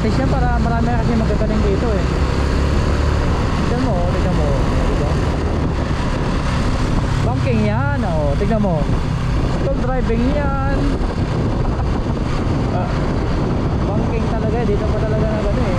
Fish yan para marami kasi magagaling dito eh. Tignan mo, tignan mo. Diba? Banking yan, oh. Tignan mo. Stop driving yan. Ah, banking talaga, dito pa talaga na gano'n eh.